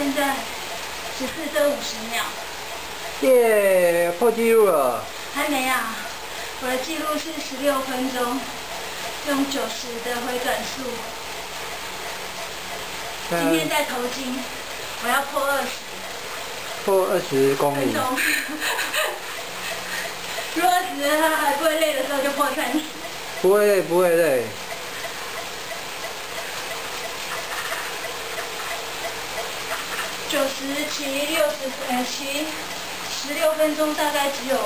现在十四分五十秒。耶，破纪录了。还没啊，我的记录是十六分钟，用九十的回转速。今天在头巾，我要破二十。破二十公里。如果死了他还不会累的时候就破三十。不会累，不会累。九十骑六十呃骑十六分钟，大概只有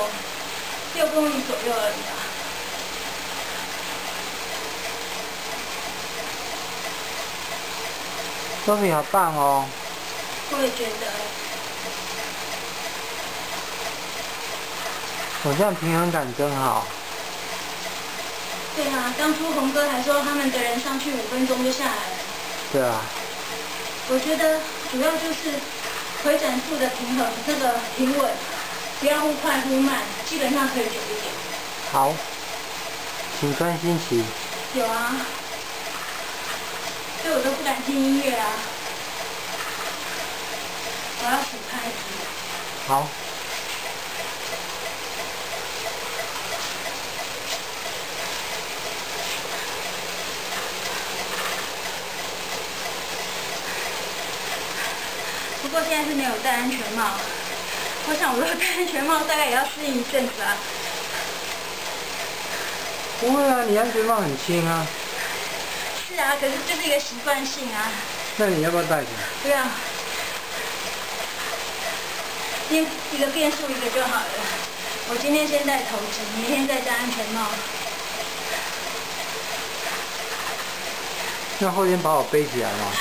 六公里左右而已啊。周平好棒哦。我也觉得。我这样平衡感真好。对啊，当初红哥还说他们的人上去五分钟就下来了。对啊。我觉得主要就是回转处的平衡，这个平稳，不要忽快忽慢，基本上可以久一点。好，请专心骑。有啊，所以我都不敢听音乐啊。我要数拍子。好。过现在是没有戴安全帽，我想我如果戴安全帽，大概也要适应一阵子啊。不会啊，你安全帽很轻啊。是啊，可是就是一个习惯性啊。那你要不要戴着？不要。一一个变数一个就好了。我今天先戴头巾，明天再戴安全帽。那后天把我背起来吗？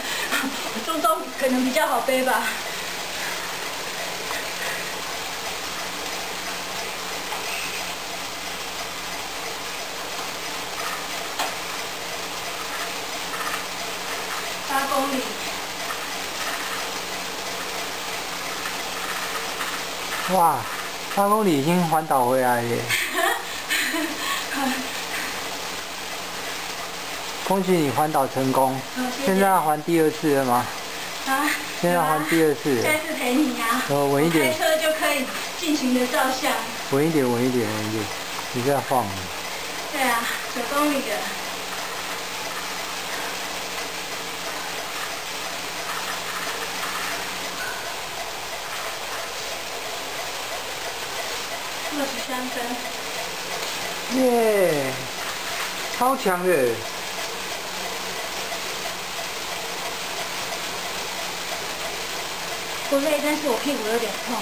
中东可能比较好背吧。八公里。哇，八公里已经环岛回来耶！恭喜你环岛成功，现在要环第二次了吗？啊，现在环第二次。下次陪你啊。哦，稳一点。开车就可以尽情的照相。稳一点，稳一点，稳一点，你不要晃。对啊，九公里的。二十三分。耶，超强的。不累，但是我屁股有点痛。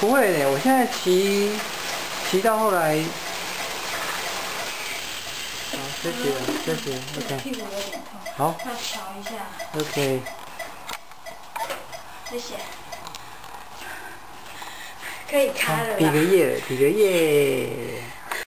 不会的，我现在骑骑到后来，好，谢谢，谢谢，OK。屁股有点痛。好。要调一下。OK。谢谢。可以开了。比个耶，比个耶。